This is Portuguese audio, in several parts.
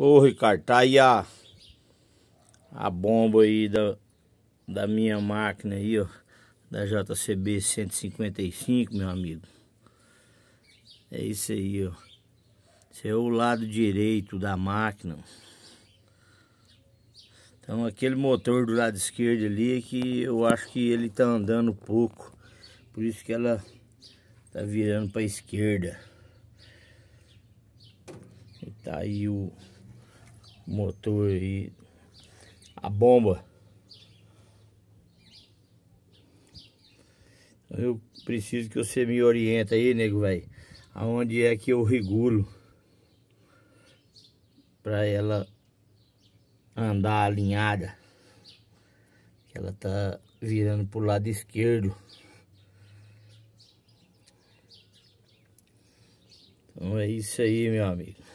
Ô Ricardo, tá aí a, a bomba aí da, da minha máquina aí, ó. Da JCB 155, meu amigo. É isso aí, ó. Esse é o lado direito da máquina. Então aquele motor do lado esquerdo ali é que eu acho que ele tá andando pouco. Por isso que ela tá virando para esquerda. E tá aí o motor aí, a bomba. Eu preciso que você me oriente aí, nego, velho. Aonde é que eu regulo para ela andar alinhada. Que ela tá virando pro lado esquerdo. Então é isso aí, meu amigo.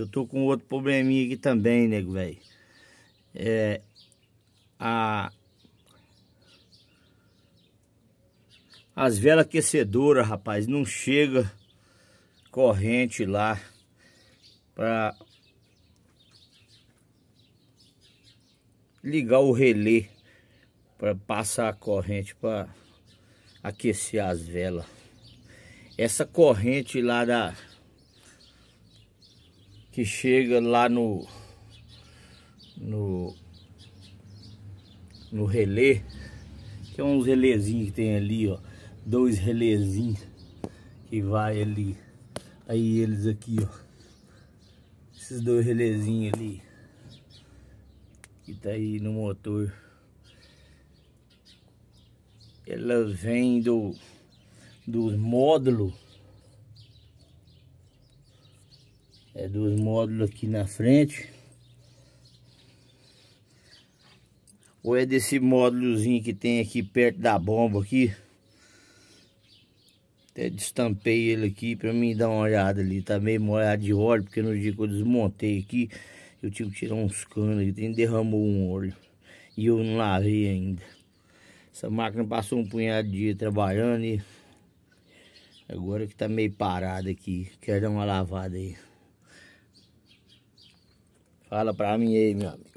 Eu tô com outro probleminha aqui também, nego, velho. É... A... As velas aquecedoras, rapaz, não chega corrente lá pra ligar o relé para passar a corrente para aquecer as velas essa corrente lá da que chega lá no no no relé que é uns relézinhos que tem ali ó. Dois relézinhos que vai ali. Aí eles aqui ó. Esses dois relézinhos ali. Que tá aí no motor. Elas vêm do dos módulos. É dos módulos aqui na frente. Ou é desse módulozinho que tem aqui perto da bomba aqui. Até destampei ele aqui para mim dar uma olhada ali. Tá meio molhado de óleo, porque no dia que eu desmontei aqui, eu tive que tirar uns canos aqui. Tem derramou um óleo. E eu não lavei ainda. Essa máquina passou um punhado de dia trabalhando e Agora que tá meio parado aqui. Quero dar uma lavada aí. Fala pra mim aí, meu amigo.